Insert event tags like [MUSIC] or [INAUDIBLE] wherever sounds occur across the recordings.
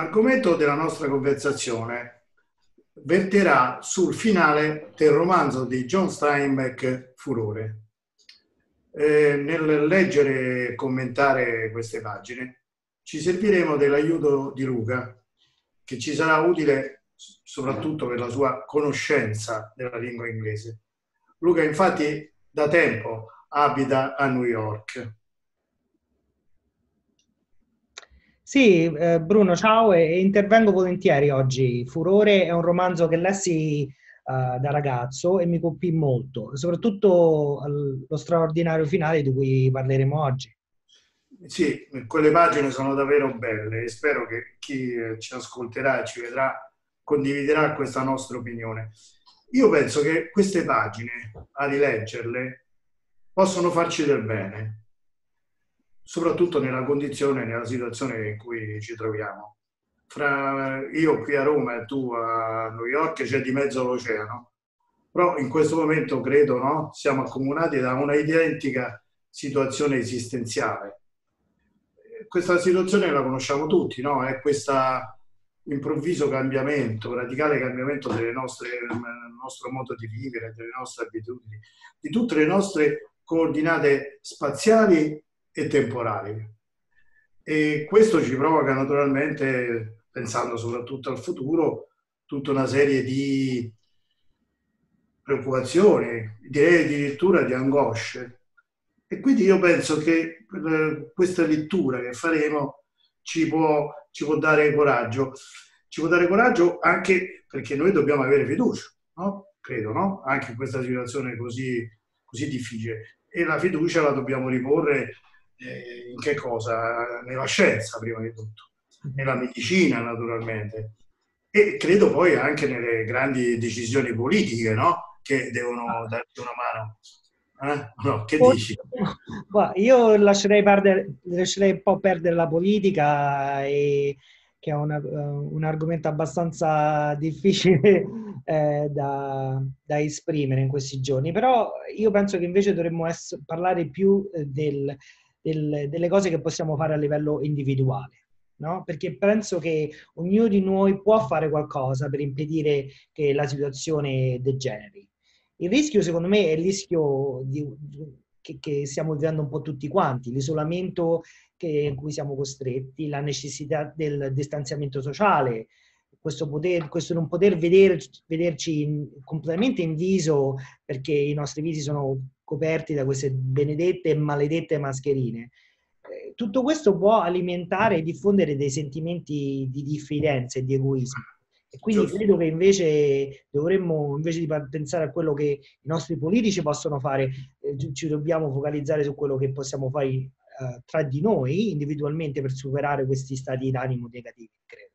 L'argomento della nostra conversazione verterà sul finale del romanzo di John Steinbeck Furore. Eh, nel leggere e commentare queste pagine ci serviremo dell'aiuto di Luca, che ci sarà utile soprattutto per la sua conoscenza della lingua inglese. Luca infatti da tempo abita a New York Sì, eh, Bruno, ciao e, intervengo volentieri oggi. Furore è un romanzo che lessi uh, da ragazzo e mi colpì molto, soprattutto lo straordinario finale di cui parleremo oggi. Sì, quelle pagine sono davvero belle e spero che chi ci ascolterà e ci vedrà condividerà questa nostra opinione. Io penso che queste pagine, a rileggerle, possono farci del bene soprattutto nella condizione, nella situazione in cui ci troviamo. Fra io qui a Roma e tu a New York c'è di mezzo l'oceano, però in questo momento credo no, siamo accomunati da una identica situazione esistenziale. Questa situazione la conosciamo tutti, no? è questo improvviso cambiamento, radicale cambiamento del nostro modo di vivere, delle nostre abitudini, di tutte le nostre coordinate spaziali e temporali. E questo ci provoca naturalmente, pensando soprattutto al futuro, tutta una serie di preoccupazioni, direi addirittura di angosce. E quindi io penso che eh, questa lettura che faremo ci può, ci può dare coraggio. Ci può dare coraggio anche perché noi dobbiamo avere fiducia, no? credo, no? anche in questa situazione così, così difficile. E la fiducia la dobbiamo riporre eh, in che cosa? Nella scienza prima di tutto, nella medicina naturalmente e credo poi anche nelle grandi decisioni politiche no? che devono darci una mano. Eh? No, che dici? [LAUGHS] io lascerei, perdere, lascerei, un po' perdere la politica, e, che è una, un argomento abbastanza [LAUGHS] difficile eh, da, da, esprimere in questi giorni, però io penso che invece dovremmo essere, parlare più eh, del, del, delle cose che possiamo fare a livello individuale. No? Perché penso che ognuno di noi può fare qualcosa per impedire che la situazione degeneri. Il rischio, secondo me, è il rischio di, che, che, stiamo vivendo un po' tutti quanti, l'isolamento in cui siamo costretti, la necessità del distanziamento sociale, questo, poter, questo non poter veder, vederci in, completamente in viso perché i nostri visi sono coperti da queste benedette e maledette mascherine. Eh, tutto questo può alimentare e diffondere dei sentimenti di diffidenza e di egoismo. E quindi credo che invece dovremmo, invece di pensare a quello che i nostri politici possono fare, eh, ci dobbiamo focalizzare su quello che possiamo fare eh, tra di noi individualmente per superare questi stati d'animo negativi, credo.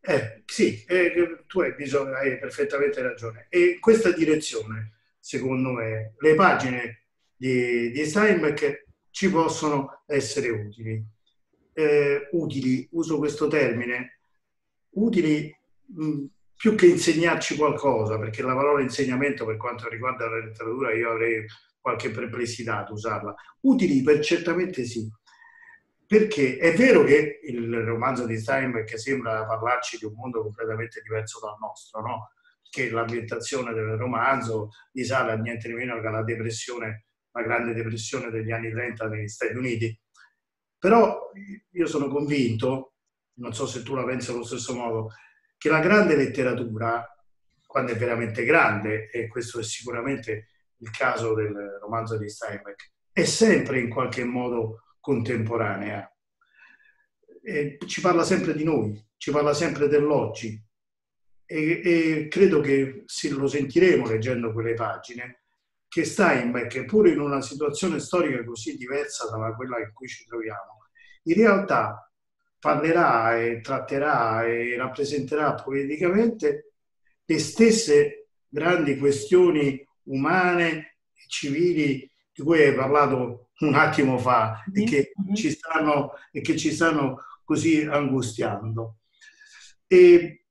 Eh, sì, eh, tu hai, bisogno, hai perfettamente ragione. E questa direzione secondo me, le pagine di, di Steinbeck ci possono essere utili. Eh, utili, uso questo termine, utili mh, più che insegnarci qualcosa, perché la parola insegnamento per quanto riguarda la letteratura io avrei qualche perplessità ad usarla. Utili per certamente sì, perché è vero che il romanzo di Steinbeck sembra parlarci di un mondo completamente diverso dal nostro, no? Che l'ambientazione del romanzo risale a niente di meno che alla depressione, la grande depressione degli anni 30 negli Stati Uniti. Però io sono convinto, non so se tu la pensi allo stesso modo, che la grande letteratura, quando è veramente grande, e questo è sicuramente il caso del romanzo di Steinbeck, è sempre in qualche modo contemporanea. E ci parla sempre di noi, ci parla sempre dell'oggi, e, e credo che se lo sentiremo leggendo quelle pagine, che Steinbeck, pur in una situazione storica così diversa da quella in cui ci troviamo, in realtà parlerà e tratterà e rappresenterà poeticamente le stesse grandi questioni umane e civili di cui hai parlato un attimo fa e che mm-hmm. ci stanno, e che ci stanno così angustiando. E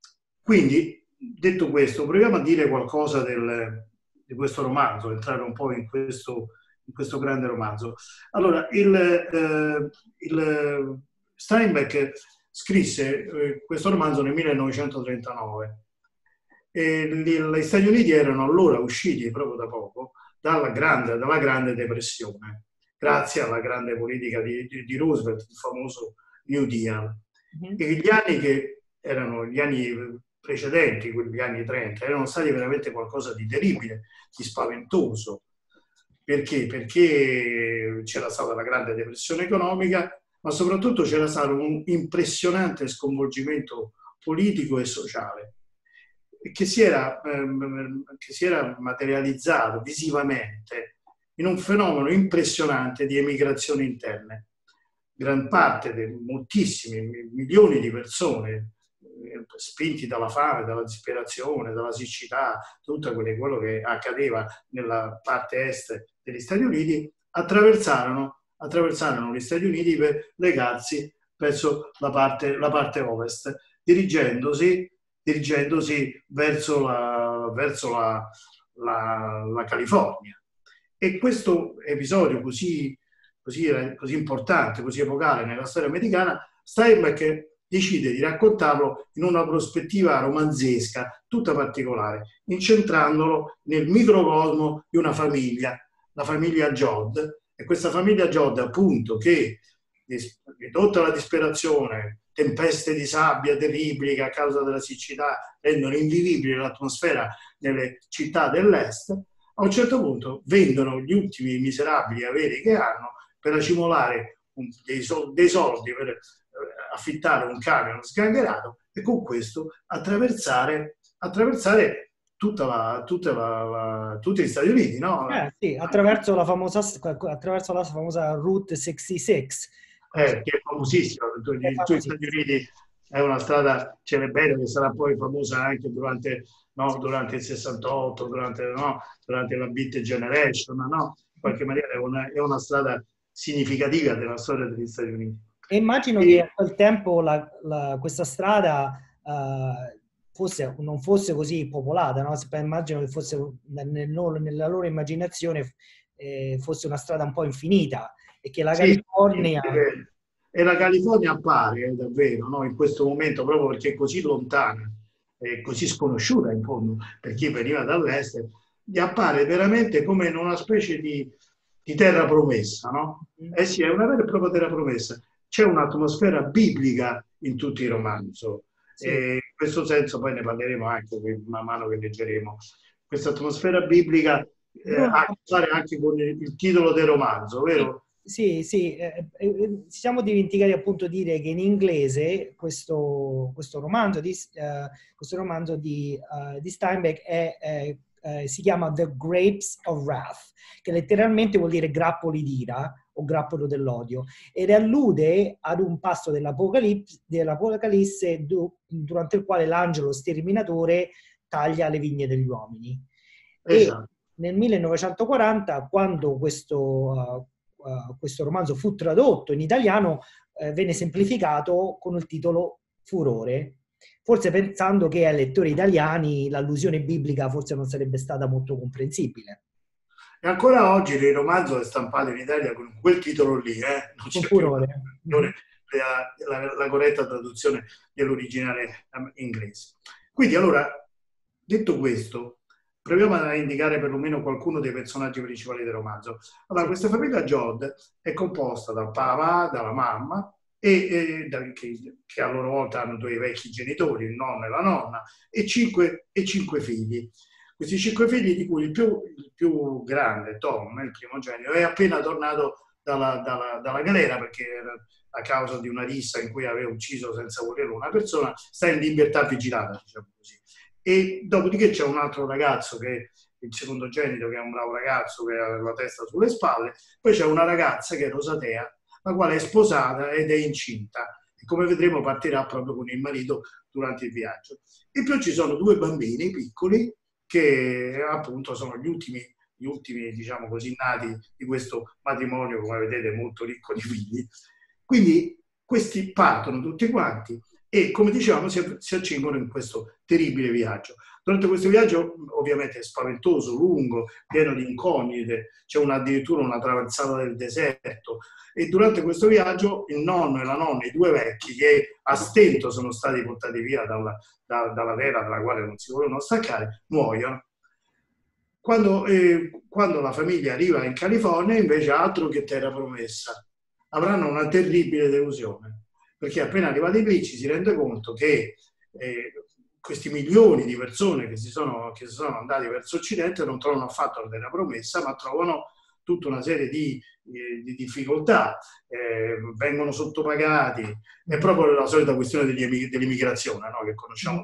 quindi, detto questo, proviamo a dire qualcosa del, di questo romanzo, entrare un po' in questo, in questo grande romanzo. Allora, il, eh, il Steinbeck scrisse eh, questo romanzo nel 1939 e gli Stati Uniti erano allora usciti proprio da poco dalla grande, dalla grande depressione, grazie alla grande politica di, di, di Roosevelt, il famoso New Deal. Mm-hmm. E gli anni che erano gli anni precedenti, quegli anni 30, erano stati veramente qualcosa di terribile, di spaventoso. Perché? Perché c'era stata la grande depressione economica, ma soprattutto c'era stato un impressionante sconvolgimento politico e sociale che si era, ehm, che si era materializzato visivamente in un fenomeno impressionante di emigrazione interne. Gran parte, moltissimi milioni di persone spinti dalla fame, dalla disperazione, dalla siccità, tutto quello che accadeva nella parte est degli Stati Uniti, attraversarono, attraversarono gli Stati Uniti per legarsi verso la parte, la parte ovest, dirigendosi dirigendosi verso la, verso la, la, California. E questo episodio così, così, così, importante, così epocale nella storia americana, Steinbeck decide di raccontarlo in una prospettiva romanzesca, tutta particolare, incentrandolo nel microcosmo di una famiglia, la famiglia Jod. E questa famiglia Jod, appunto, che ridotta alla disperazione, tempeste di sabbia terribili che a causa della siccità rendono invivibile l'atmosfera nelle città dell'est, a un certo punto vendono gli ultimi miserabili averi che hanno per accumulare dei, soldi per affittare un camion sgangherato e con questo attraversare, attraversare tutta la, tutta la, la, tutti gli Stati Uniti, no? Eh, sì, attraverso la famosa, attraverso la famosa Route 66 eh, che è famosissima, negli Stati Uniti è una strada celebre che sarà poi famosa anche durante, no, durante il 68, durante, no, durante la Beat Generation, no? in qualche maniera è una, è una, strada significativa della storia degli Stati Uniti. E immagino e, che a quel tempo la, la, questa strada uh, fosse, non fosse così popolata, no? immagino che fosse nel nella loro immaginazione eh, fosse una strada un po' infinita e che la sì, California... E la California appare eh, davvero no? in questo momento proprio perché è così lontana e così sconosciuta in fondo per chi veniva dall'est, gli appare veramente come in una specie di, di terra promessa, no? Mm. Eh sì, è una vera e propria terra promessa. C'è un'atmosfera biblica in tutto il romanzo. Sì. E in questo senso poi ne parleremo anche man mano che leggeremo. Questa atmosfera biblica eh, ha a che fare anche con il, titolo del romanzo, vero? Sì, sì, eh, eh, eh, ci siamo dimenticati appunto di dire che in inglese questo, questo romanzo di, uh, questo romanzo di, uh, di Steinbeck è, uh, si chiama The Grapes of Wrath, che letteralmente vuol dire grappoli d'ira o grappolo dell'odio, ed allude ad un passo dell'Apocalisse, dell'Apocalisse durante il quale l'angelo sterminatore taglia le vigne degli uomini. Esatto. E nel 1940, quando questo uh, questo romanzo fu tradotto in italiano, uh, venne semplificato con il titolo Furore, forse pensando che ai lettori italiani l'allusione biblica forse non sarebbe stata molto comprensibile. E ancora oggi il romanzo è stampato in Italia con quel titolo lì, eh? non c'è. Più la, la, la, corretta traduzione dell'originale inglese. Quindi allora, detto questo, proviamo a indicare perlomeno qualcuno dei personaggi principali del romanzo. Allora, questa famiglia Jod è composta dal papà, dalla mamma, e, e che, che, a loro volta hanno due vecchi genitori, il nonno e la nonna, e cinque, e cinque figli. Questi cinque figli, di cui il più, il più grande, Tom, il primogenito, è appena tornato dalla, dalla, dalla galera perché a causa di una rissa in cui aveva ucciso senza volerlo una persona, sta in libertà vigilata, diciamo così. E dopodiché c'è un altro ragazzo che il secondo genito, che è un bravo ragazzo che ha la testa sulle spalle, poi c'è una ragazza che è Rosatea, la quale è sposata ed è incinta e come vedremo partirà proprio con il marito durante il viaggio. In più ci sono due bambini piccoli che appunto sono gli ultimi, gli ultimi diciamo così, nati di questo matrimonio, come vedete, molto ricco di figli. Quindi questi partono tutti quanti e come dicevamo si, si accingono in questo terribile viaggio. Durante questo viaggio ovviamente è spaventoso, lungo, pieno di incognite, c'è una, addirittura una traversata del deserto e durante questo viaggio il nonno e la nonna, i due vecchi che a stento sono stati portati via dalla, da, dalla terra dalla quale non si volevano staccare, muoiono. Quando, eh, quando la famiglia arriva in California invece altro che terra promessa, avranno una terribile delusione perché appena arrivati lì ci si rende conto che eh, questi milioni di persone che si, sono, che si sono andati verso Occidente non trovano affatto la terra promessa, ma trovano tutta una serie di, di, di difficoltà, eh, vengono sottopagati, è proprio la solita questione dell'immigrazione no? che conosciamo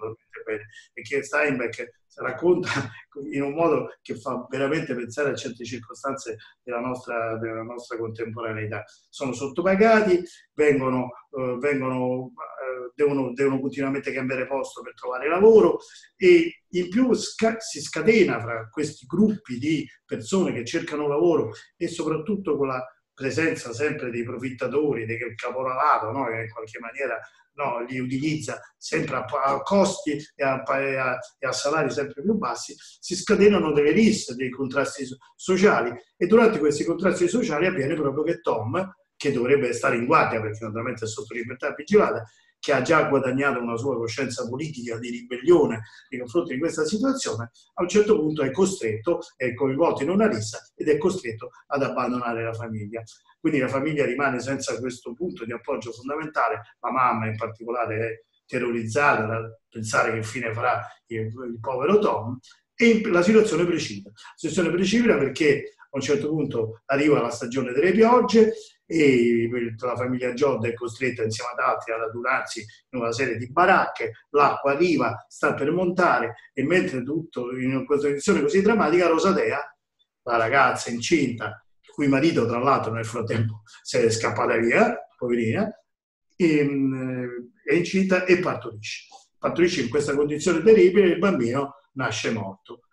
bene e che Steinbeck racconta [LAUGHS] in un modo che fa veramente pensare a certe circostanze della nostra, della nostra contemporaneità. Sono sottopagati, vengono, eh, vengono, eh, devono, devono, continuamente cambiare posto per trovare lavoro e in più sca- si scatena fra questi gruppi di persone che cercano lavoro e soprattutto con la presenza sempre dei profittatori, del caporalato, no? che in qualche maniera no, li utilizza sempre a, a costi e a, a, e a, salari sempre più bassi, si scatenano delle liste dei contrasti sociali e durante questi contrasti sociali avviene proprio che Tom, che dovrebbe stare in guardia perché naturalmente è sotto libertà vigilata, che ha già guadagnato una sua coscienza politica di ribellione nei confronti di questa situazione, a un certo punto è costretto, è coinvolto in una lista ed è costretto ad abbandonare la famiglia. Quindi la famiglia rimane senza questo punto di appoggio fondamentale, la mamma in particolare è terrorizzata da pensare che fine farà il, il povero Tom e la situazione precipita. La situazione precipita perché a un certo punto arriva la stagione delle piogge e la famiglia Jod è costretta insieme ad altri ad adunarsi in una serie di baracche, l'acqua arriva, sta per montare e mentre tutto in questa condizione così drammatica Rosadea, la ragazza incinta cui marito tra l'altro nel frattempo si è scappata via, poverina, e, mm, è incinta e partorisce. Partorisce in questa condizione terribile e il bambino nasce morto.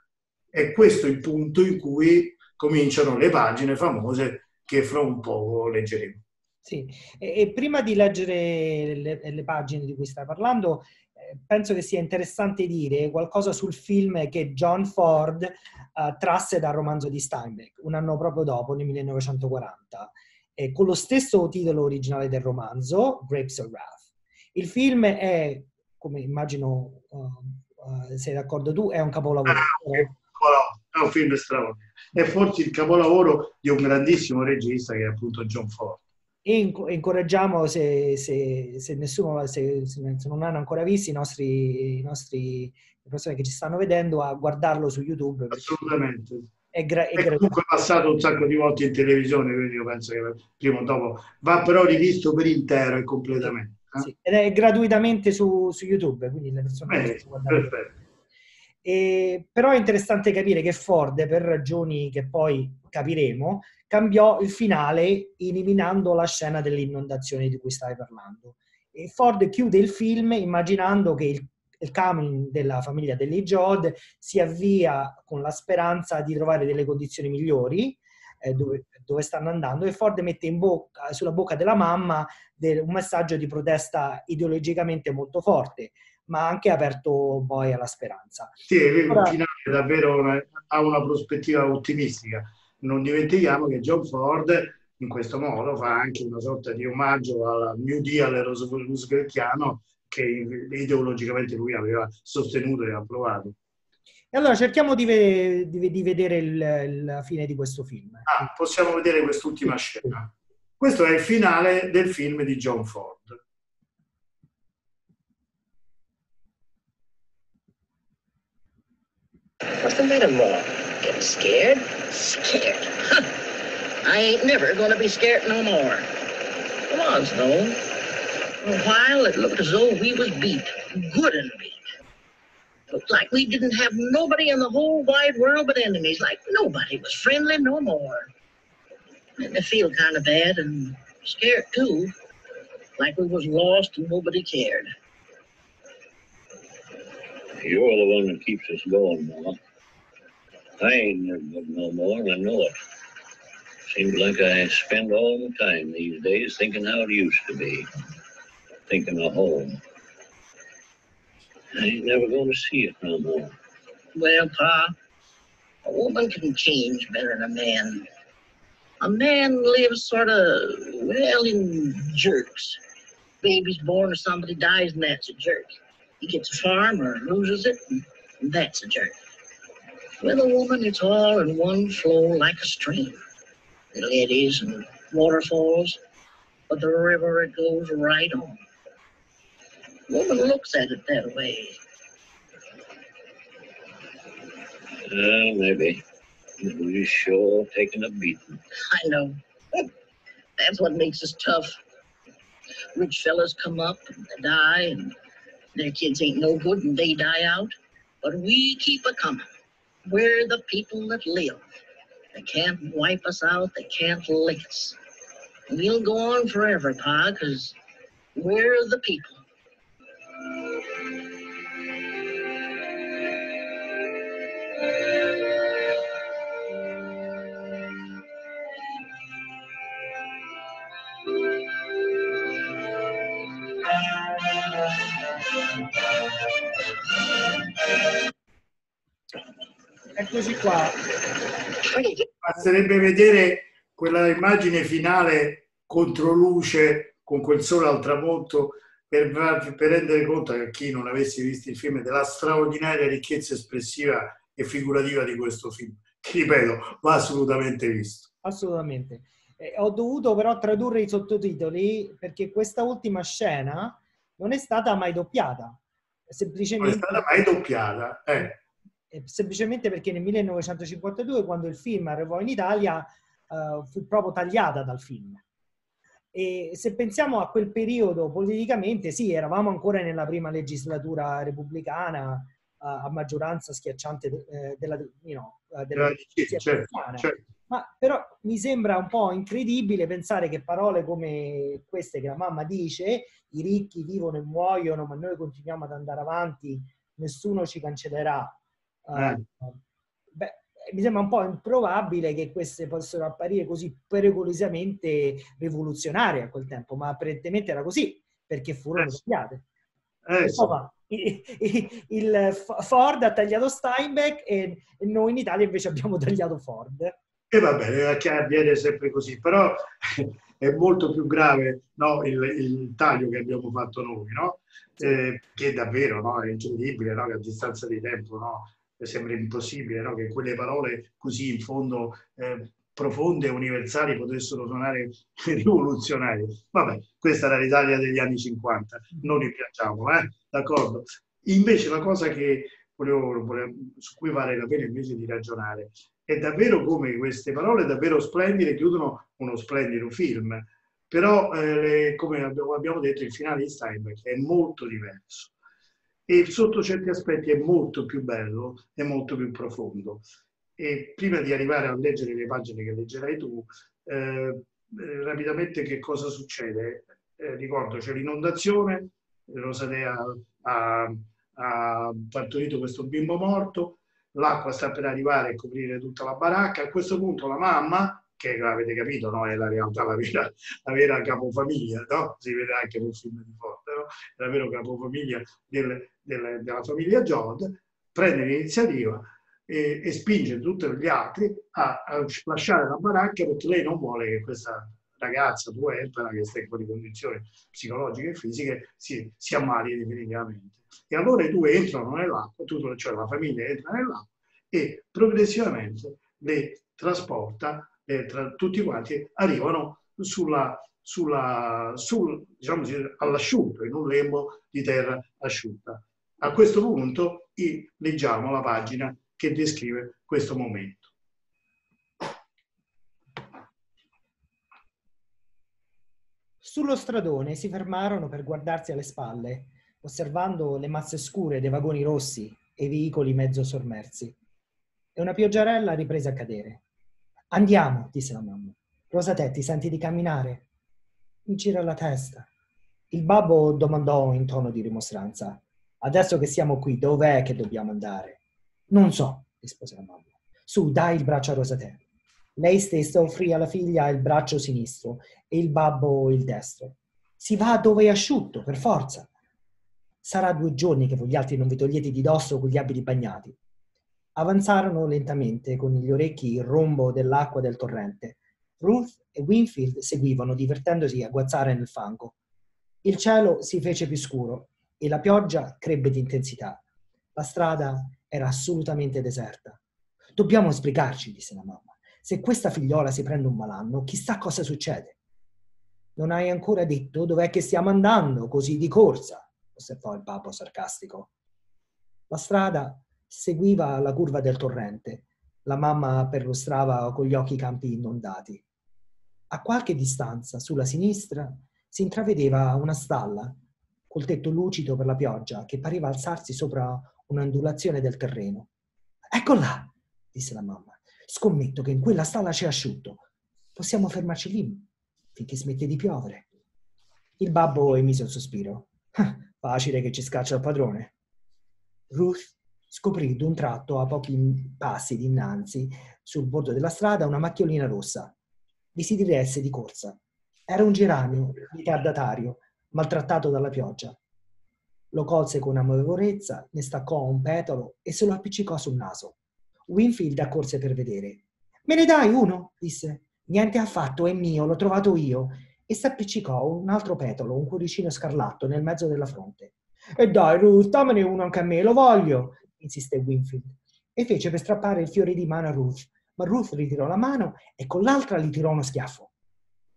E questo è il punto in cui cominciano le pagine famose che fra un po' leggeremo. Sì, e, e prima di leggere le, le, pagine di cui stai parlando, eh, penso che sia interessante dire qualcosa sul film che John Ford uh, trasse dal romanzo di Steinbeck, un anno proprio dopo, nel 1940, eh, con lo stesso titolo originale del romanzo, Grapes of Wrath. Il film è, come immagino uh, uh, sei d'accordo tu, è un capolavoro. Ah, è un film straordinario. È forse il capolavoro di un grandissimo regista che è appunto John Ford e incoraggiamo se, se, se nessuno se, se, non hanno ancora visto i nostri, i nostri le persone che ci stanno vedendo a guardarlo su YouTube assolutamente è, gra- è, è comunque passato un sacco di volte in televisione quindi io penso che prima o dopo va però rivisto per intero e completamente eh? sì. ed è gratuitamente su, su YouTube quindi le persone Beh, guardare e, però è interessante capire che Ford per ragioni che poi capiremo cambiò il finale eliminando la scena dell'inondazione di cui stai parlando. E Ford chiude il film immaginando che il, il coming della famiglia degli Jod si avvia con la speranza di trovare delle condizioni migliori eh, dove, dove, stanno andando e Ford mette bocca, sulla bocca della mamma del, un messaggio di protesta ideologicamente molto forte ma anche aperto poi alla speranza. Sì, il Ora, finale davvero una, ha una prospettiva ottimistica non dimentichiamo che John Ford in questo modo fa anche una sorta di omaggio al New Deal rooseveltiano che ideologicamente lui aveva sostenuto e approvato. E allora cerchiamo di, ve- di vedere il, la fine di questo film. Ah, possiamo vedere quest'ultima scena. Questo è il finale del film di John Ford. The matter, Mom? Getting scared? Scared? Huh. I ain't never gonna be scared no more. Come on, Stone. For a while, it looked as though we was beat. Good and beat. Looked like we didn't have nobody in the whole wide world but enemies. Like nobody was friendly no more. Made me feel kind of bad and scared, too. Like we was lost and nobody cared. You're the one that keeps us going, Mama. I ain't never no more, and I know it. Seems like I spend all the time these days thinking how it used to be, thinking of home. I ain't never going to see it no more. Well, Pa, a woman can change better than a man. A man lives sort of, well, in jerks. Baby's born or somebody dies, and that's a jerk. He gets a farm or loses it, and that's a jerk. With a woman, it's all in one flow like a stream. Little eddies and waterfalls, but the river it goes right on. Woman looks at it that way. Uh, maybe. We sure taking a beating. I know. That's what makes us tough. Rich fellas come up and they die, and their kids ain't no good and they die out. But we keep a coming. We're the people that live. They can't wipe us out, they can't lick us. We'll go on forever, Pa, because we're the people. Eccoci qua. Basterebbe vedere quella immagine finale contro luce con quel sole al tramonto per, per rendere conto a chi non avesse visto il film della straordinaria ricchezza espressiva e figurativa di questo film. Che ripeto, va assolutamente visto. Assolutamente. Eh, ho dovuto però tradurre i sottotitoli perché questa ultima scena non è stata mai doppiata. Non è Semplicemente, stata mai doppiata. Eh. Eh, semplicemente perché nel 1952, quando il film arrivò in Italia, eh, fu proprio tagliata dal film. E se pensiamo a quel periodo politicamente, sì, eravamo ancora nella prima legislatura repubblicana a, a maggioranza schiacciante eh, della, you know, eh, della Sì, certo, certo. Ma però mi sembra un po' incredibile pensare che parole come queste che la mamma dice, i ricchi vivono e muoiono, ma noi continuiamo ad andare avanti, nessuno ci cancellerà. Eh, Eh. beh, mi sembra un po' improbabile che queste possano apparire così pericolosamente rivoluzionarie a quel tempo, ma apparentemente era così, perché furono Eh sì. doppiate. Eh. Insomma, il Ford ha tagliato Steinbeck e noi in Italia invece abbiamo tagliato Ford. E va bene, che avviene sempre così, però è molto più grave no, il, il taglio che abbiamo fatto noi, no? Eh, che davvero no, è incredibile no? che a distanza di tempo no? Sembra impossibile no? che quelle parole così in fondo eh, profonde e universali potessero suonare [LAUGHS] rivoluzionarie. Vabbè, questa era l'Italia degli anni 50, non rimpiangiamolo, eh? d'accordo? Invece la cosa che volevo, volevo- su cui vale la pena invece di ragionare è davvero come queste parole davvero splendide chiudono uno splendido film. Però, eh, le- come abbiamo detto, il finale di Steinbeck è molto diverso e sotto certi aspetti è molto più bello e molto più profondo. E prima di arrivare a leggere le pagine che leggerai tu, eh, eh, rapidamente che cosa succede? Eh, ricordo c'è l'inondazione, Rosadea ha, ha partorito questo bimbo morto, l'acqua sta per arrivare a coprire tutta la baracca. A questo punto la mamma, che avete capito, no? è la realtà, la vera, la vera capofamiglia, no? si vede anche nel film di Forte, è la vera capofamiglia del- del- della famiglia Jod, prende l'iniziativa e, e spinge tutti gli altri a, a lasciare la baracca perché lei non vuole che questa ragazza puerpera che sta in quelle condizioni psicologiche e fisiche si, si ammali definitivamente. E allora i due entrano nell'acqua, cioè la famiglia entra nell'acqua e progressivamente le trasporta, eh, tra tutti quanti arrivano sulla, sulla, sul, diciamo all'asciutto, in un lembo di terra asciutta. A questo punto leggiamo la pagina che descrive questo momento. Sullo stradone si fermarono per guardarsi alle spalle, osservando le masse scure dei vagoni rossi e i veicoli mezzo sommersi. E una pioggerella riprese a cadere. Andiamo, disse la mamma. Rosatè, ti senti di camminare? Mi gira la testa. Il babbo domandò in tono di rimostranza. Adesso che siamo qui, dov'è che dobbiamo andare? Non so, rispose la mamma. Su, dai il braccio a Rosatè. Lei stessa offrì alla figlia il braccio sinistro e il babbo il destro. Si va dove è asciutto, per forza. Sarà due giorni che voi altri non vi togliete di dosso con gli abiti bagnati. Avanzarono lentamente con gli orecchi il rombo dell'acqua del torrente. Ruth e Winfield seguivano, divertendosi a guazzare nel fango. Il cielo si fece più scuro e la pioggia crebbe di intensità. La strada era assolutamente deserta. Dobbiamo sbrigarci, disse la mamma. Se questa figliola si prende un malanno, chissà cosa succede. Non hai ancora detto dov'è che stiamo andando, così di corsa, osservò il babbo sarcastico. La strada seguiva la curva del torrente. La mamma perlustrava con gli occhi i campi inondati. A qualche distanza, sulla sinistra, si intravedeva una stalla col tetto lucido per la pioggia che pareva alzarsi sopra un'ondulazione del terreno. Ecco là, disse la mamma. Scommetto che in quella stalla c'è asciutto. Possiamo fermarci lì finché smette di piovere. Il babbo emise un sospiro. Facile che ci scaccia il padrone. Ruth scoprì d'un tratto a pochi passi dinanzi, sul bordo della strada, una macchiolina rossa. Vi si diresse di corsa. Era un geranio ritardatario, maltrattato dalla pioggia. Lo colse con amorevolezza, ne staccò un petalo e se lo appiccicò sul naso. Winfield accorse per vedere. Me ne dai uno? disse. Niente affatto, è mio, l'ho trovato io. E s'appiccicò un altro petalo, un cuoricino scarlatto, nel mezzo della fronte. E dai, Ruth, dammene uno anche a me, lo voglio, insiste Winfield. E fece per strappare il fiore di mano a Ruth, ma Ruth ritirò la mano e con l'altra gli tirò uno schiaffo.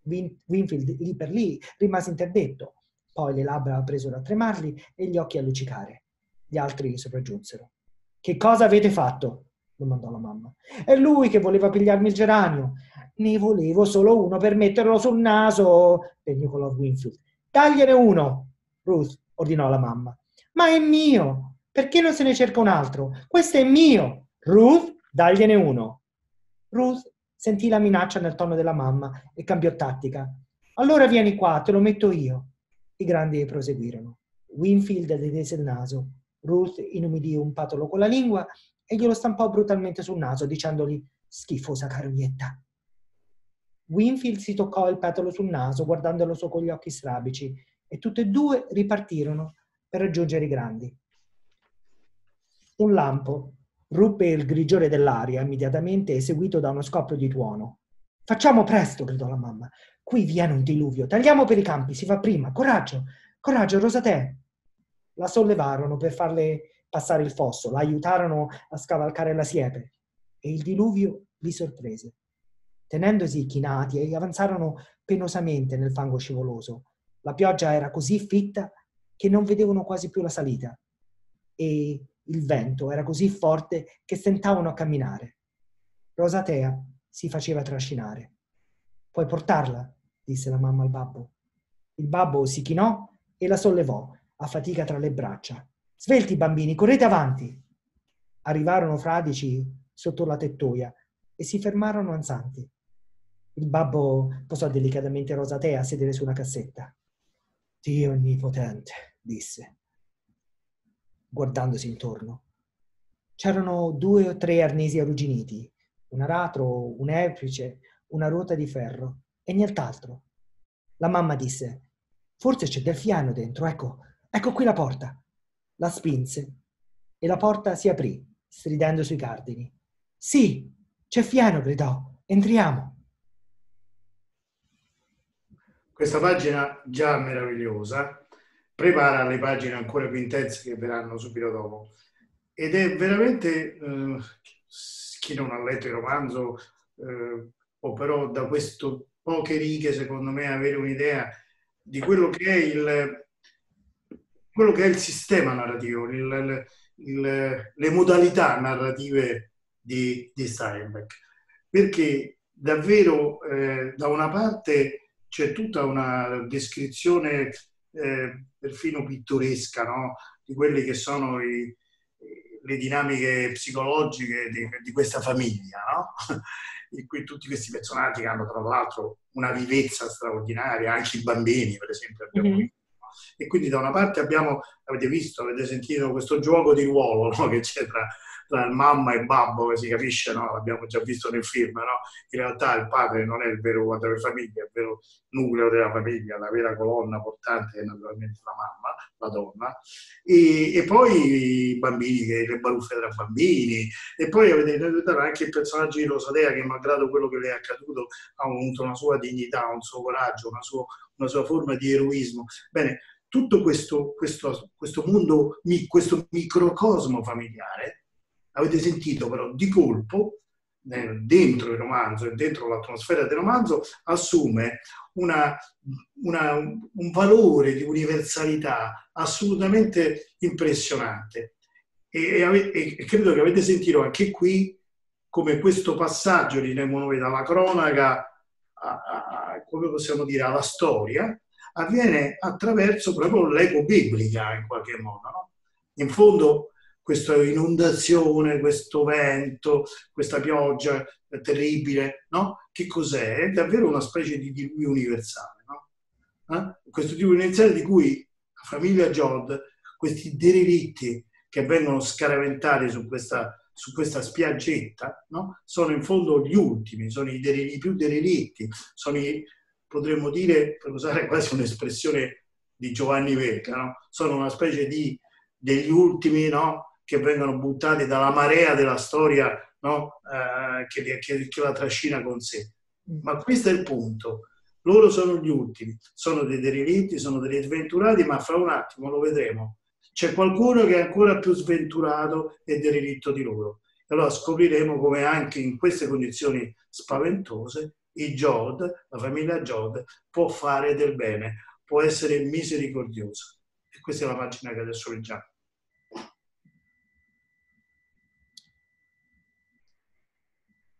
Win- Winfield lì per lì rimase interdetto, poi le labbra presero a tremargli e gli occhi a luccicare. Gli altri sopraggiunsero. Che cosa avete fatto? domandò la mamma. È lui che voleva pigliarmi il geranio. Ne volevo solo uno per metterlo sul naso, pignocolò Winfield. Tagliene uno, Ruth ordinò la mamma. Ma è mio! Perché non se ne cerca un altro? Questo è mio! Ruth, dagliene uno. Ruth sentì la minaccia nel tono della mamma e cambiò tattica. Allora vieni qua, te lo metto io. I grandi proseguirono. Winfield detese il naso. Ruth inumidì un patolo con la lingua e glielo stampò brutalmente sul naso, dicendogli schifosa carognetta. Winfield si toccò il petalo sul naso, guardandolo su con gli occhi strabici, e tutte e due ripartirono per raggiungere i grandi. Un lampo ruppe il grigiore dell'aria immediatamente, seguito da uno scoppio di tuono. Facciamo presto, gridò la mamma. Qui viene un diluvio. Tagliamo per i campi, si fa prima. Coraggio, coraggio, Rosatè. La sollevarono per farle passare il fosso, la aiutarono a scavalcare la siepe e il diluvio li sorprese. Tenendosi chinati, avanzarono penosamente nel fango scivoloso. La pioggia era così fitta che non vedevano quasi più la salita e il vento era così forte che stentavano a camminare. Rosatea si faceva trascinare. Puoi portarla? disse la mamma al babbo. Il babbo si chinò e la sollevò, a fatica tra le braccia. Svelti bambini, correte avanti! Arrivarono fradici sotto la tettoia e si fermarono ansanti. Il babbo posò delicatamente Rosatea a sedere su una cassetta. Dio onnipotente, disse, guardandosi intorno. C'erano due o tre arnesi arrugginiti, un aratro, un epice, una ruota di ferro e nient'altro. La mamma disse, forse c'è del fiano dentro, ecco, ecco qui la porta. La spinse e la porta si aprì, stridendo sui cardini. Sì, c'è fiano, gridò, entriamo. Questa pagina già meravigliosa prepara le pagine ancora più intense che verranno subito dopo. Ed è veramente, eh, chi non ha letto il romanzo, eh, o però da queste poche righe, secondo me, avere un'idea di quello che è il, che è il sistema narrativo, il, il, le modalità narrative di, di Steinbeck. Perché davvero, eh, da una parte, c'è tutta una descrizione eh, perfino pittoresca no? di quelle che sono i, le dinamiche psicologiche di, di questa famiglia, no? [LAUGHS] in cui tutti questi personaggi che hanno tra l'altro una vivezza straordinaria, anche i bambini per esempio abbiamo mm-hmm. visto. E quindi da una parte abbiamo, avete visto, avete sentito questo gioco di ruolo no? [LAUGHS] che c'è tra, tra mamma e babbo, che si capisce, no? l'abbiamo già visto nel film, no? in realtà il padre non è il vero di famiglia, è il vero nucleo della famiglia, la vera colonna portante è naturalmente la mamma, la donna, e, e poi i bambini, le baruffe tra bambini, e poi avete anche il personaggio di Rosadea che malgrado quello che le è accaduto ha avuto una sua dignità, un suo coraggio, una sua, una sua forma di eroismo. Bene, tutto questo, questo, questo mondo, questo microcosmo familiare, avete sentito però di colpo, dentro il romanzo e dentro l'atmosfera del romanzo, assume una, una, un valore di universalità assolutamente impressionante. E, e, e, credo che avete sentito anche qui come questo passaggio, diremmo noi, dalla cronaca, a, a, come possiamo dire, alla storia, avviene attraverso proprio l'eco biblica in qualche modo. No? In fondo questa inondazione, questo vento, questa pioggia terribile, no? Che cos'è? È davvero una specie di diluvio universale, no? eh? Questo diluvio universale di cui la famiglia Jod, questi derelitti che vengono scaraventati su questa, su questa spiaggetta, no? sono in fondo gli ultimi, sono i, derelitti, più derelitti, sono i, potremmo dire, per usare quasi un'espressione di Giovanni Verga, no? sono una specie di degli ultimi no? Che vengono buttati dalla marea della storia no? eh, che, che, che, la trascina con sé. Ma questo è il punto. Loro sono gli ultimi, sono dei derelitti, sono degli sventurati, ma fra un attimo lo vedremo. C'è qualcuno che è ancora più sventurato e derelitto di loro. E allora scopriremo come anche in queste condizioni spaventose i Jod, la famiglia Jod, può fare del bene, può essere misericordiosa. E questa è la pagina che adesso leggiamo.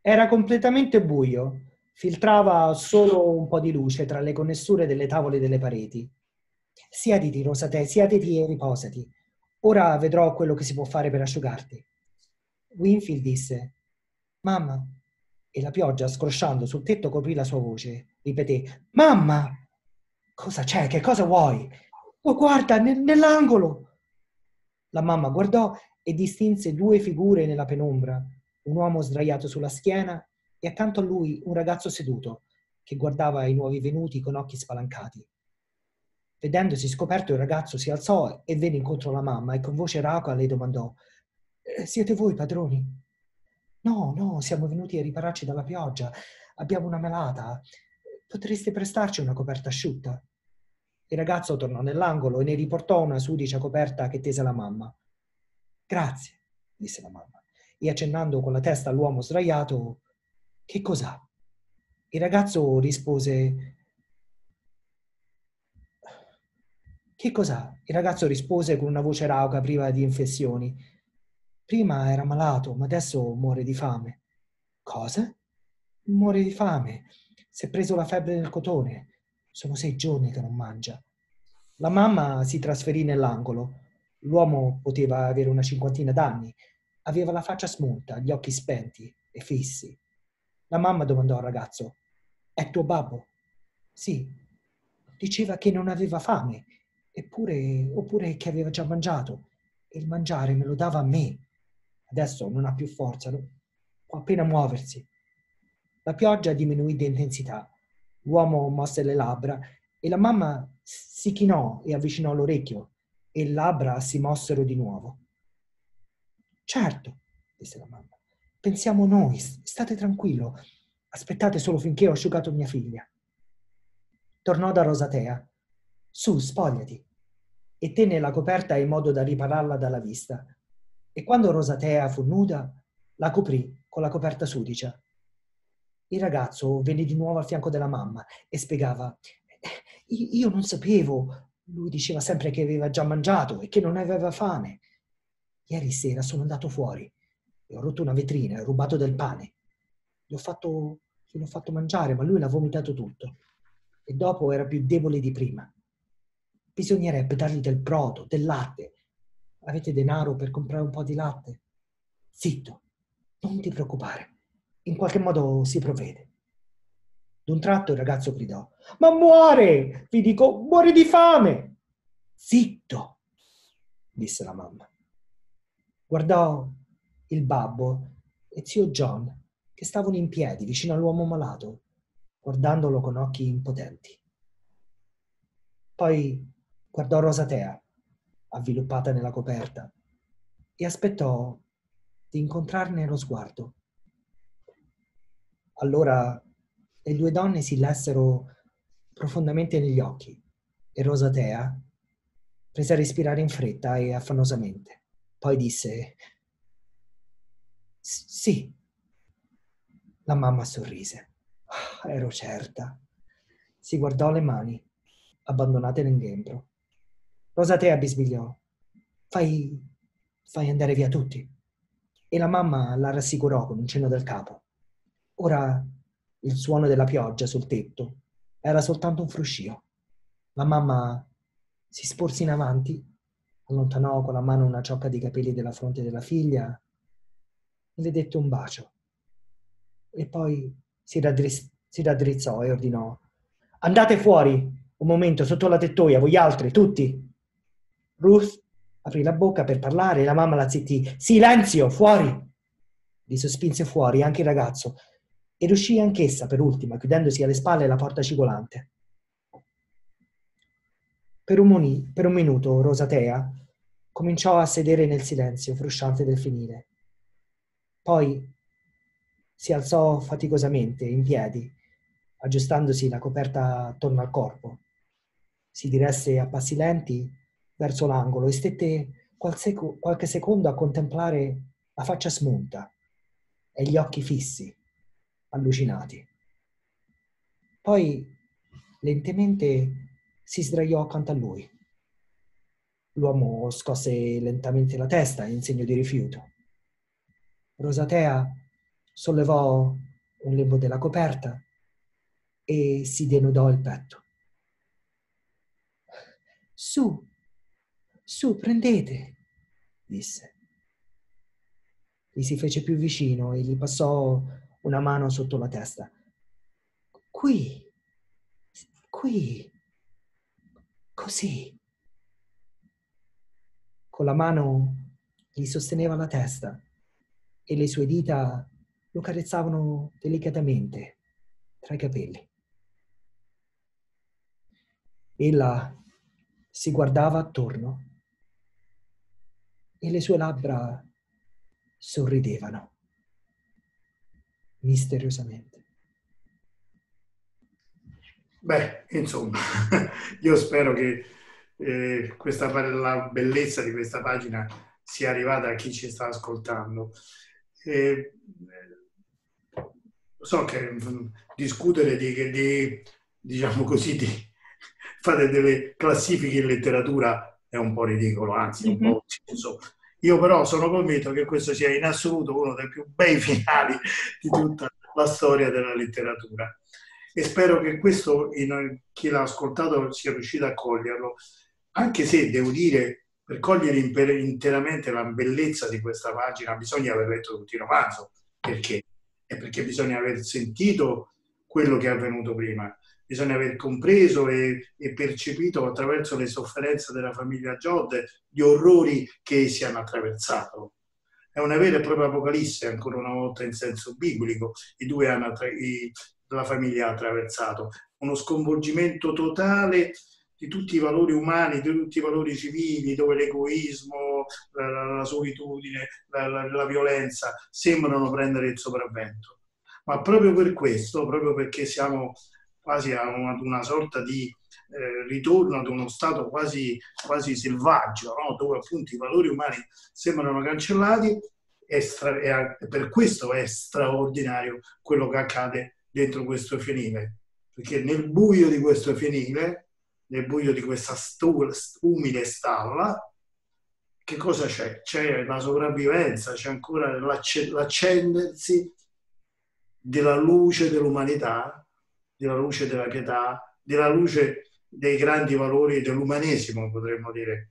Era completamente buio, filtrava solo un po' di luce tra le connessure delle tavole delle pareti. Siediti, Rosate, siediti e riposati. Ora vedrò quello che si può fare per asciugarti. Winfield disse, Mamma, e la pioggia, scrosciando sul tetto, coprì la sua voce. Ripeté, Mamma! Cosa c'è? Che cosa vuoi? Oh, guarda, ne- nell'angolo! La mamma guardò e distinse due figure nella penombra, un uomo sdraiato sulla schiena e accanto a lui un ragazzo seduto, che guardava i nuovi venuti con occhi spalancati. Vedendosi scoperto, il ragazzo si alzò e venne incontro alla mamma e con voce rauca le domandò eh, Siete voi padroni? No, no, siamo venuti a ripararci dalla pioggia. Abbiamo una melata. Potreste prestarci una coperta asciutta? Il ragazzo tornò nell'angolo e ne riportò una sudicia coperta che tese la mamma. Grazie, disse la mamma, e accennando con la testa all'uomo sdraiato, che cos'ha? Il ragazzo rispose, che cos'ha? Il ragazzo rispose con una voce rauca priva di inflessioni. Prima era malato, ma adesso muore di fame. Cosa? Muore di fame. Si è preso la febbre del cotone. Sono sei giorni che non mangia. La mamma si trasferì nell'angolo. L'uomo poteva avere una cinquantina d'anni. Aveva la faccia smunta, gli occhi spenti e fissi. La mamma domandò al ragazzo: È tuo babbo? Sì. Diceva che non aveva fame, eppure, oppure che aveva già mangiato. E il mangiare me lo dava a me. Adesso non ha più forza, può appena muoversi. La pioggia diminuì di intensità. L'uomo mosse le labbra e la mamma si chinò e avvicinò l'orecchio e le labbra si mossero di nuovo. Certo, disse la mamma, pensiamo noi, state tranquillo, aspettate solo finché ho asciugato mia figlia. Tornò da Rosatea. Su, spogliati. E tenne la coperta in modo da ripararla dalla vista e quando Rosatea fu nuda, la coprì con la coperta sudicia. Il ragazzo venne di nuovo al fianco della mamma e spiegava, io non sapevo, lui diceva sempre che aveva già mangiato e che non aveva fame. Ieri sera sono andato fuori e ho rotto una vetrina ho rubato del pane. Gli ho fatto, gliel'ho fatto mangiare, ma lui l'ha vomitato tutto. E dopo era più debole di prima. Bisognerebbe dargli del brodo, del latte, Avete denaro per comprare un po' di latte? Zitto, non ti preoccupare. In qualche modo si provvede. D'un tratto il ragazzo gridò: Ma muore! Vi dico, muore di fame! Zitto, disse la mamma. Guardò il babbo e zio John che stavano in piedi vicino all'uomo malato, guardandolo con occhi impotenti. Poi guardò Rosatea, avviluppata nella coperta, e aspettò di incontrarne lo sguardo. Allora le due donne si lessero profondamente negli occhi e Rosatea prese a respirare in fretta e affannosamente. Poi disse, sì. La mamma sorrise. Oh, ero certa. Si guardò le mani, abbandonate nel membro. Rosatea bisbigliò. Fai, fai andare via tutti. E la mamma la rassicurò con un cenno del capo. Ora il suono della pioggia sul tetto era soltanto un fruscio. La mamma si sporse in avanti, allontanò con la mano una ciocca di capelli della fronte della figlia e le dette un bacio. E poi si, raddriz- si raddrizzò e ordinò: Andate fuori un momento sotto la tettoia, voi altri, tutti. Ruth aprì la bocca per parlare e la mamma la zittì. Silenzio, fuori! Li sospinse fuori anche il ragazzo ed uscì anch'essa per ultima, chiudendosi alle spalle la porta cigolante. Per un, moni- per un minuto Rosatea cominciò a sedere nel silenzio frusciante del finire. Poi si alzò faticosamente in piedi, aggiustandosi la coperta attorno al corpo. Si diresse a passi lenti verso l'angolo e stette qualche secondo a contemplare la faccia smunta e gli occhi fissi allucinati. Poi lentamente si sdraiò accanto a lui. L'uomo scosse lentamente la testa in segno di rifiuto. Rosatea sollevò un lembo della coperta e si denudò il petto. Su, su, prendete, disse. Gli si fece più vicino e gli passò una mano sotto la testa. Qui, qui, così. Con la mano gli sosteneva la testa e le sue dita lo carezzavano delicatamente tra i capelli. Ella si guardava attorno e le sue labbra sorridevano misteriosamente. Beh, insomma, [LAUGHS] io spero che eh, questa, la bellezza di questa pagina sia arrivata a chi ci sta ascoltando. Eh, so che mm, discutere di, di, diciamo così, di [LAUGHS] fare delle classifiche in letteratura è un po' ridicolo, anzi un po' schizo. Io però sono convinto che questo sia in assoluto uno dei più bei finali di tutta la storia della letteratura. E spero che questo, in, chi l'ha ascoltato, sia riuscito a coglierlo, anche se devo dire, per cogliere interamente la bellezza di questa pagina bisogna aver letto tutto il romanzo. Perché? È perché bisogna aver sentito quello che è avvenuto prima bisogna aver compreso e, e, percepito attraverso le sofferenze della famiglia Giode gli orrori che essi hanno attraversato. È una vera e propria apocalisse, ancora una volta in senso biblico, i due hanno i, la famiglia ha attraversato. Uno sconvolgimento totale di tutti i valori umani, di tutti i valori civili, dove l'egoismo, la, la, la solitudine, la, la violenza sembrano prendere il sopravvento. Ma proprio per questo, proprio perché siamo quasi a una, una sorta di eh, ritorno ad uno stato quasi, quasi selvaggio, no? dove appunto i valori umani sembrano cancellati e, stra- e per questo è straordinario quello che accade dentro questo fienile, perché nel buio di questo fienile, nel buio di questa stu- umile stalla, che cosa c'è? C'è la sopravvivenza, c'è ancora l'accendersi della luce dell'umanità della luce della pietà, della luce dei grandi valori dell'umanesimo, potremmo dire.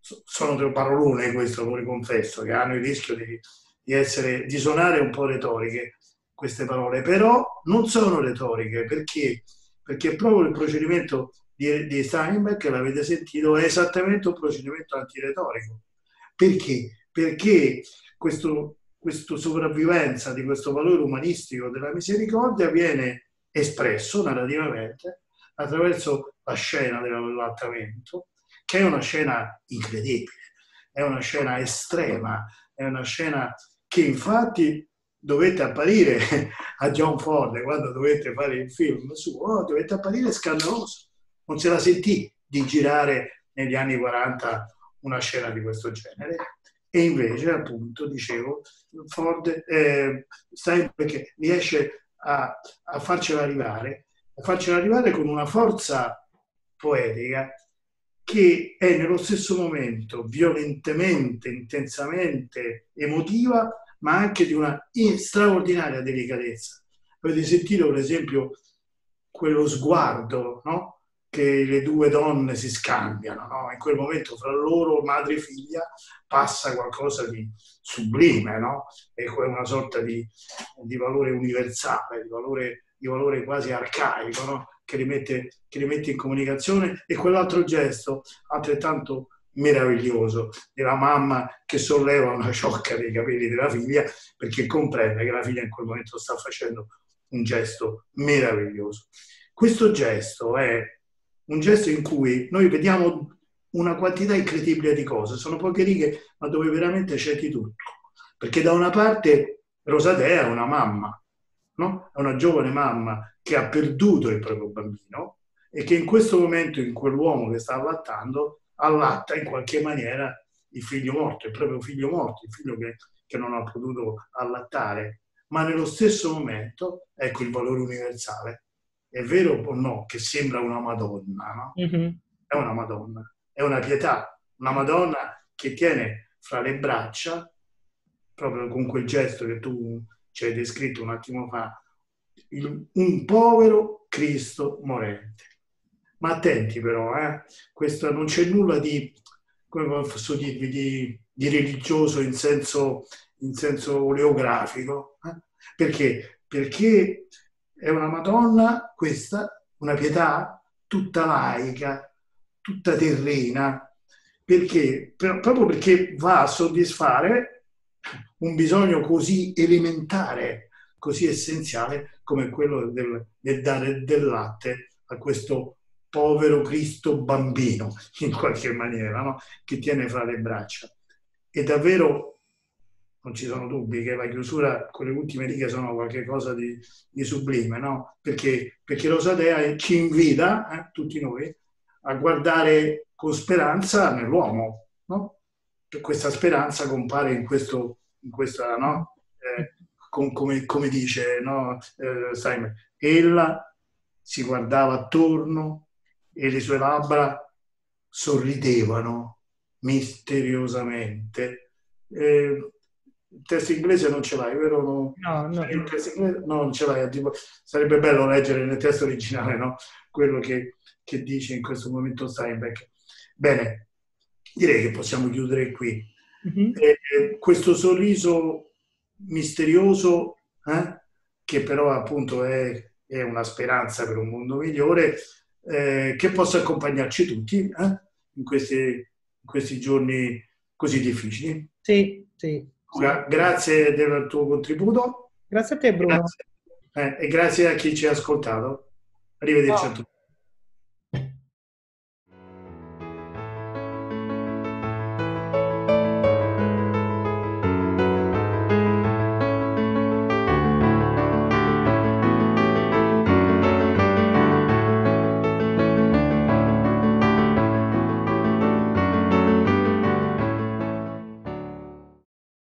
Sono tre parolone questo, lo riconfesso, che hanno il rischio di, di, essere, di suonare un po' retoriche queste parole, però non sono retoriche perché, perché proprio il procedimento di, di Steinbeck, l'avete sentito, è esattamente un procedimento antiretorico. Perché? Perché questo, questa sopravvivenza di questo valore umanistico della misericordia viene espresso narrativamente attraverso la scena dell'allattamento, che è una scena incredibile, è una scena estrema, è una scena che infatti dovette apparire [LAUGHS] a John Ford quando dovette fare il film suo, dovette apparire scandaloso. Non se la sentì di girare negli anni 40 una scena di questo genere. E invece, appunto, dicevo, Ford, eh, Steinbeck riesce a, a farcela arrivare, a farcela arrivare con una forza poetica che è nello stesso momento violentemente, intensamente emotiva, ma anche di una straordinaria delicatezza. Avete sentito, per esempio, quello sguardo no? Che le due donne si scambiano. No? In quel momento fra loro, madre e figlia, passa qualcosa di sublime, no? è una sorta di, di valore universale, di valore, di valore quasi arcaico, no? che, li mette, che li mette in comunicazione. E quell'altro gesto, altrettanto meraviglioso della mamma che solleva una ciocca dei capelli della figlia perché comprende che la figlia in quel momento sta facendo un gesto meraviglioso. Questo gesto è un gesto in cui noi vediamo una quantità incredibile di cose, sono poche righe, ma dove veramente c'è di tutto. Perché da una parte Rosadea è una mamma, no? è una giovane mamma che ha perduto il proprio bambino e che in questo momento, in quell'uomo che sta allattando, allatta in qualche maniera il figlio morto, il proprio figlio morto, il figlio che, che non ha potuto allattare. Ma nello stesso momento, ecco il valore universale, è vero o no che sembra una Madonna, no? Mm-hmm. È una Madonna, è una pietà, una Madonna che tiene fra le braccia, proprio con quel gesto che tu ci hai descritto un attimo fa, il, un povero Cristo morente. Ma attenti però, eh? Questo non c'è nulla di, come posso dirvi, di, di religioso in senso, in senso oleografico. Eh? Perché? Perché è una Madonna, questa, una pietà tutta laica, tutta terrena, perché, per, proprio perché va a soddisfare un bisogno così elementare, così essenziale come quello del, del dare del latte a questo povero Cristo bambino, [LAUGHS] in qualche maniera, no? che tiene fra le braccia. E davvero non ci sono dubbi che la chiusura, quelle ultime righe sono qualcosa di, di sublime, no? Perché, perché Rosadea ci invita, eh, tutti noi, a guardare con speranza nell'uomo, no? questa speranza compare in, questo, in questa, no? Eh, con, come, come, dice no? eh, Simon, ella si guardava attorno e le sue labbra sorridevano misteriosamente. Eh, il testo inglese non ce l'hai, vero? No, no. Il testo inglese, no non ce l'hai. Tipo, sarebbe bello leggere nel testo originale no? quello che, che, dice in questo momento Steinbeck. Bene, direi che possiamo chiudere qui. Mm-hmm. Eh, questo sorriso misterioso, eh, che però appunto è, è, una speranza per un mondo migliore, eh, che possa accompagnarci tutti eh, in questi, in questi giorni così difficili. Sì, sì. Grazie del tuo contributo. Grazie a te Bruno. Grazie. Eh, e grazie a chi ci ha ascoltato. Arrivederci no. a tutti.